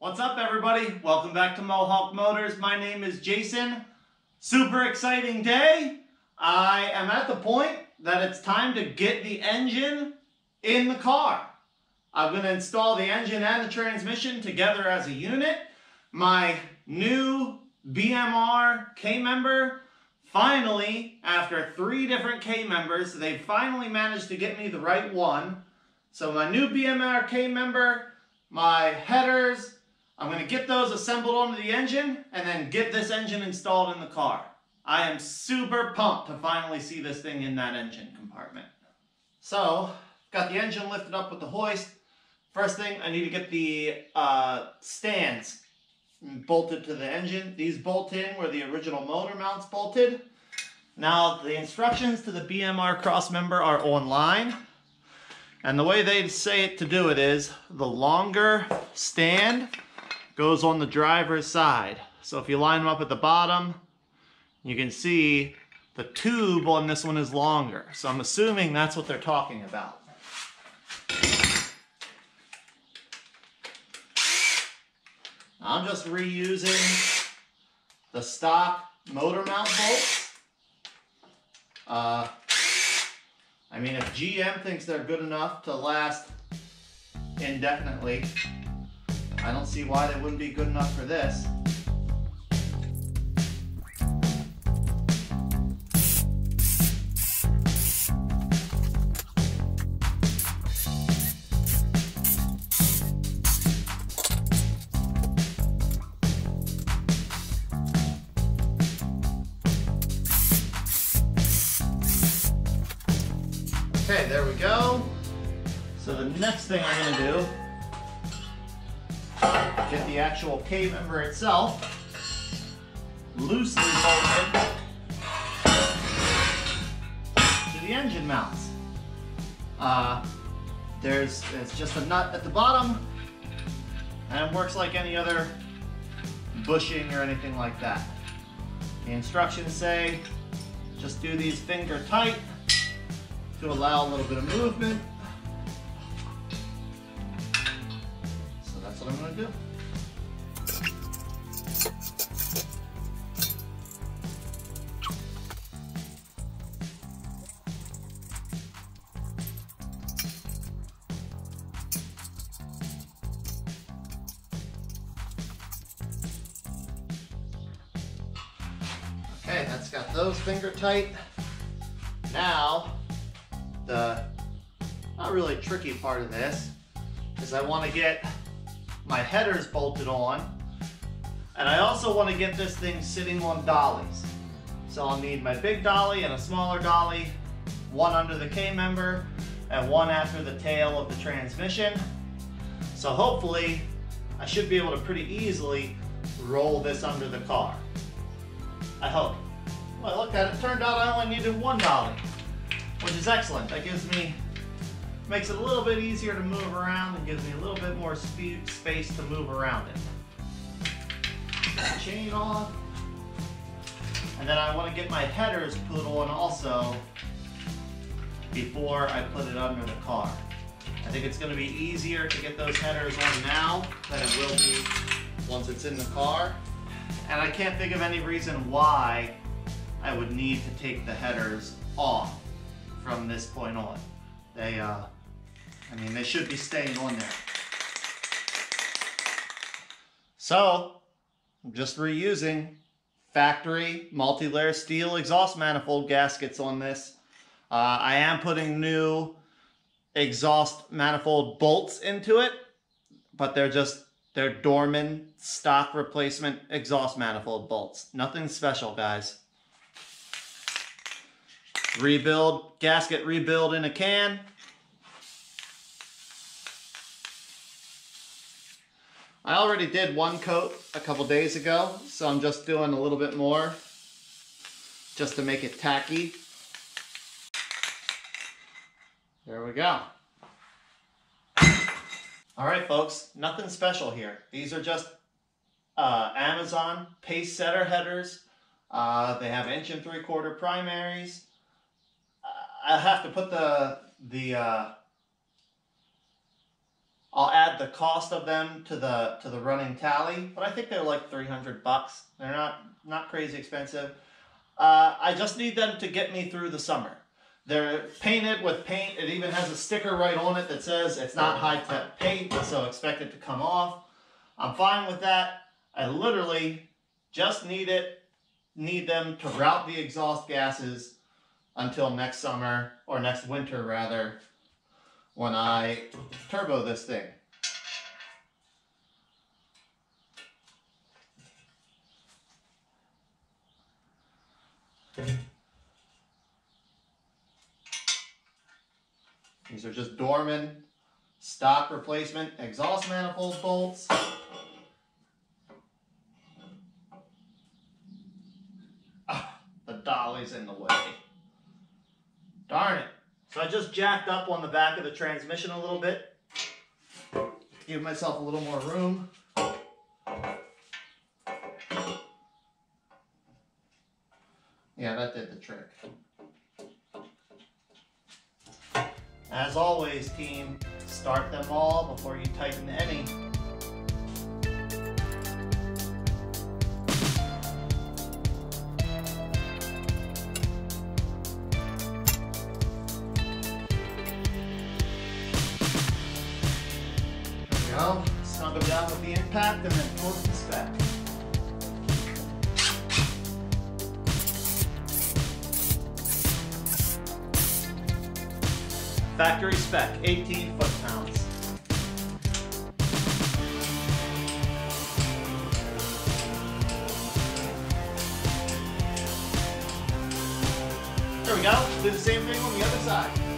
What's up everybody? Welcome back to Mohawk Motors. My name is Jason. Super exciting day. I am at the point that it's time to get the engine in the car. I'm going to install the engine and the transmission together as a unit. My new BMR K-member, finally, after three different K-members, they finally managed to get me the right one. So my new BMR K-member, my headers, I'm going to get those assembled onto the engine and then get this engine installed in the car. I am super pumped to finally see this thing in that engine compartment. So, got the engine lifted up with the hoist. First thing, I need to get the uh, stands bolted to the engine. These bolt in where the original motor mounts bolted. Now, the instructions to the BMR cross member are online. And the way they say it to do it is the longer stand goes on the driver's side. So if you line them up at the bottom, you can see the tube on this one is longer. So I'm assuming that's what they're talking about. I'm just reusing the stock motor mount bolts. Uh, I mean, if GM thinks they're good enough to last indefinitely, I don't see why they wouldn't be good enough for this. Okay, there we go. So the next thing I'm gonna do get the actual K member itself loosely bolted to the engine mounts. Uh, there's it's just a nut at the bottom and works like any other bushing or anything like that. The instructions say just do these finger tight to allow a little bit of movement. Okay, that's got those finger tight. Now, the not really tricky part of this is I want to get my headers bolted on and I also want to get this thing sitting on dollies. So I'll need my big dolly and a smaller dolly, one under the K-member and one after the tail of the transmission. So hopefully I should be able to pretty easily roll this under the car. I hope. Well, look at it, turned out I only needed one dolly which is excellent. That gives me, makes it a little bit easier to move around and gives me a little bit more speed, space to move around it. Chain off. And then I want to get my headers put on also before I put it under the car. I think it's going to be easier to get those headers on now than it will be once it's in the car. And I can't think of any reason why I would need to take the headers off from this point on. They, uh, I mean, they should be staying on there. So, I'm just reusing factory multi-layer steel exhaust manifold gaskets on this. Uh, I am putting new exhaust manifold bolts into it, but they're just, they're Dorman stock replacement exhaust manifold bolts. Nothing special, guys rebuild, gasket rebuild in a can. I already did one coat a couple days ago, so I'm just doing a little bit more just to make it tacky. There we go. All right, folks, nothing special here. These are just uh, Amazon pace setter headers. Uh, they have inch and three quarter primaries. I have to put the the uh, I'll add the cost of them to the to the running tally, but I think they're like 300 bucks. They're not not crazy expensive. Uh, I just need them to get me through the summer. They're painted with paint. It even has a sticker right on it that says it's not high-tech paint, so expect it to come off. I'm fine with that. I literally just need it, need them to route the exhaust gases until next summer, or next winter rather, when I turbo this thing. These are just Dorman stock replacement exhaust manifold bolts. Ah, the dolly's in the way. Darn it. So I just jacked up on the back of the transmission a little bit. Give myself a little more room. Yeah, that did the trick. As always, team, start them all before you tighten any. Down with the impact and torque the back. Factory spec, 18 foot-pounds. There we go. Do the same thing on the other side.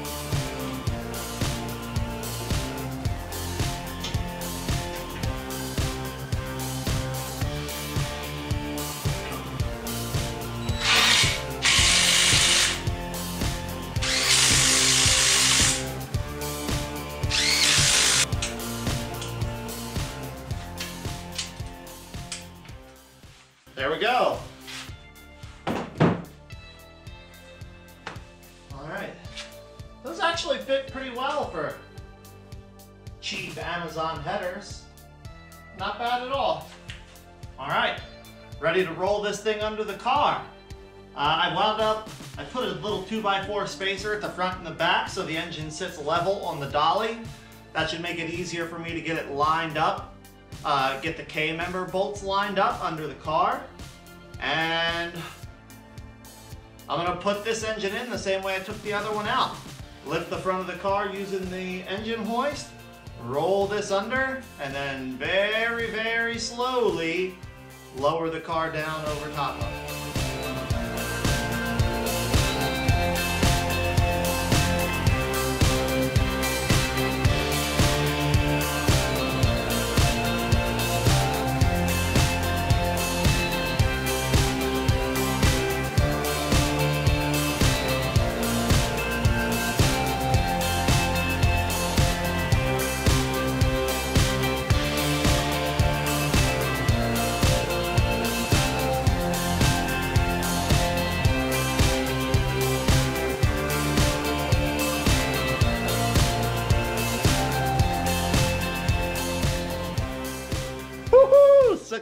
Ready to roll this thing under the car. Uh, I wound up, I put a little 2x4 spacer at the front and the back so the engine sits level on the dolly. That should make it easier for me to get it lined up uh, get the K-member bolts lined up under the car. And I'm gonna put this engine in the same way I took the other one out. Lift the front of the car using the engine hoist, roll this under, and then very, very slowly lower the car down over top of it.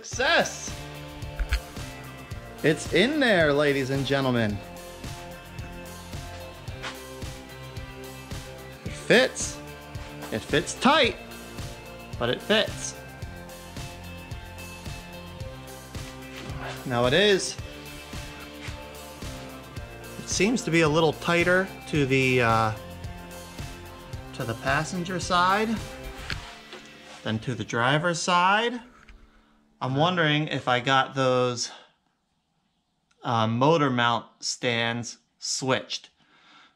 Success! It's in there, ladies and gentlemen. It fits. It fits tight, but it fits. Now it is. It seems to be a little tighter to the uh, to the passenger side than to the driver's side. I'm wondering if I got those uh, motor mount stands switched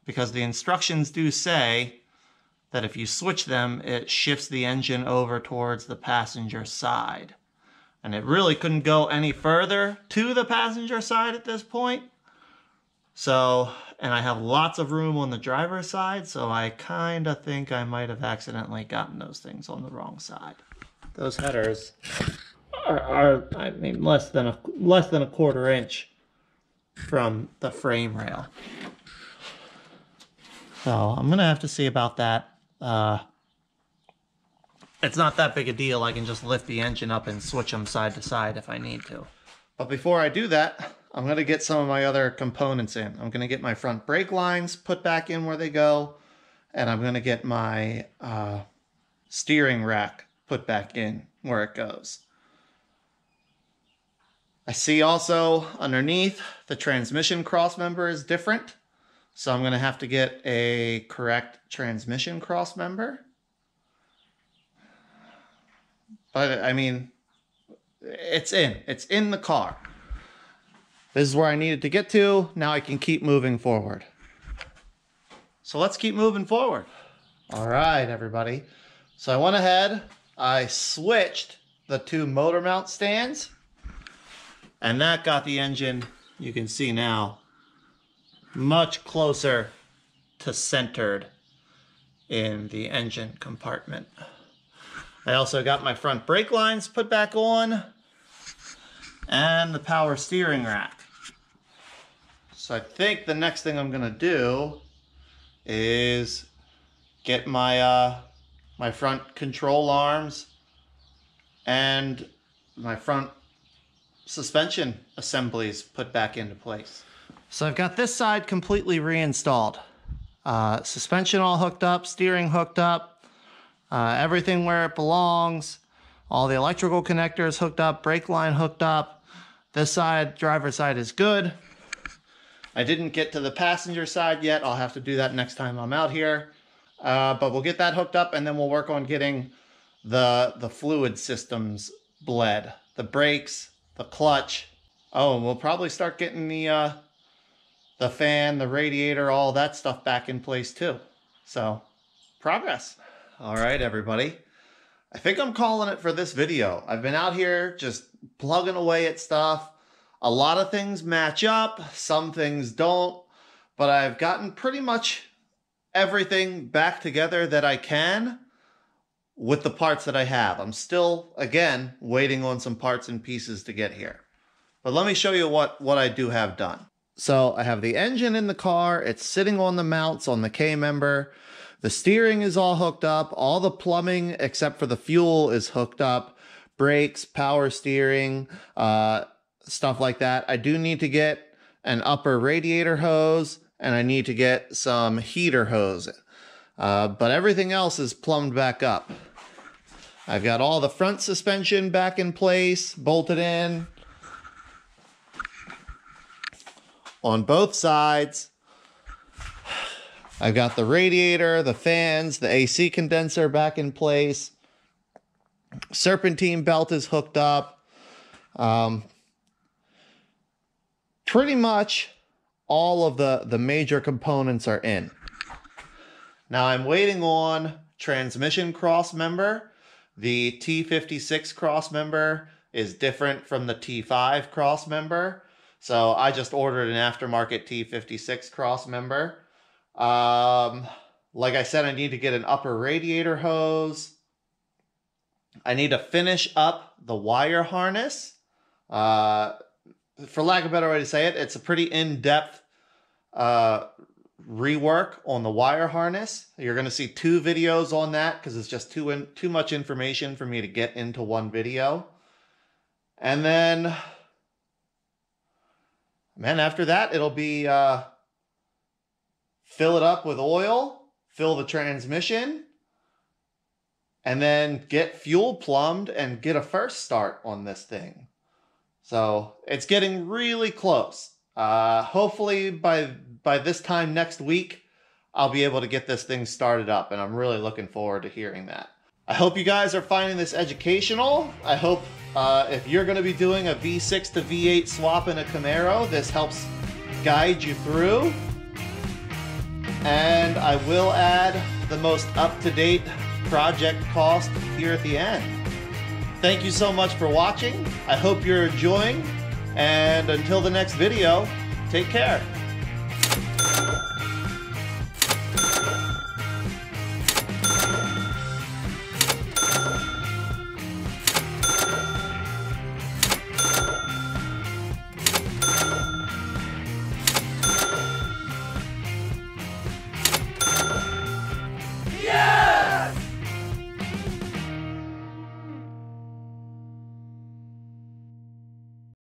because the instructions do say that if you switch them, it shifts the engine over towards the passenger side. And it really couldn't go any further to the passenger side at this point. So, and I have lots of room on the driver's side, so I kind of think I might have accidentally gotten those things on the wrong side. Those headers are, are I mean, less than a less than a quarter inch from the frame rail. So I'm gonna have to see about that. Uh, it's not that big a deal. I can just lift the engine up and switch them side to side if I need to. But before I do that, I'm to get some of my other components in. I'm to get my front brake lines put back in where they go, and I'm to get my uh, steering rack put back in where it goes. I see also underneath the transmission cross member is different. So I'm to have to get a correct transmission cross member. But I mean, it's in. It's in the car. This is where I needed to get to. Now I can keep moving forward. So let's keep moving forward. All right, everybody. So I went ahead, I switched the two motor mount stands, and that got the engine, you can see now, much closer to centered in the engine compartment. I also got my front brake lines put back on and the power steering rack. So I think the next thing I'm gonna do is get my uh, my front control arms and my front suspension assemblies put back into place. So I've got this side completely reinstalled. Uh, suspension all hooked up, steering hooked up, uh, everything where it belongs. All the electrical connectors hooked up, brake line hooked up. This side, driver side is good. I didn't get to the passenger side yet. I'll have to do that next time I'm out here. Uh, but we'll get that hooked up and then we'll work on getting the, the fluid systems bled. The brakes, the clutch. Oh, and we'll probably start getting the, uh, the fan, the radiator, all that stuff back in place too. So, progress. All right, everybody. I think I'm calling it for this video. I've been out here just plugging away at stuff a lot of things match up, some things don't, but I've gotten pretty much everything back together that I can with the parts that I have. I'm still, again, waiting on some parts and pieces to get here. But let me show you what, what I do have done. So I have the engine in the car. It's sitting on the mounts on the K-member. The steering is all hooked up. All the plumbing except for the fuel is hooked up. Brakes, power steering, uh, stuff like that. I do need to get an upper radiator hose and I need to get some heater hose. Uh, but everything else is plumbed back up. I've got all the front suspension back in place, bolted in on both sides. I've got the radiator, the fans, the AC condenser back in place. Serpentine belt is hooked up. Um, pretty much all of the, the major components are in. Now I'm waiting on transmission cross member. The T56 cross member is different from the T5 cross member. So I just ordered an aftermarket T56 cross member. Um, like I said, I need to get an upper radiator hose. I need to finish up the wire harness. Uh, for lack of a better way to say it, it's a pretty in-depth uh, rework on the wire harness. You're going to see two videos on that because it's just too in, too much information for me to get into one video. And then, man, after that, it'll be uh, fill it up with oil, fill the transmission, and then get fuel plumbed and get a first start on this thing. So it's getting really close. Uh, hopefully by by this time next week, I'll be able to get this thing started up, and I'm really looking forward to hearing that. I hope you guys are finding this educational. I hope uh, if you're going to be doing a V6 to V8 swap in a Camaro, this helps guide you through. And I will add the most up-to-date project cost here at the end. Thank you so much for watching. I hope you're enjoying. And until the next video, take care.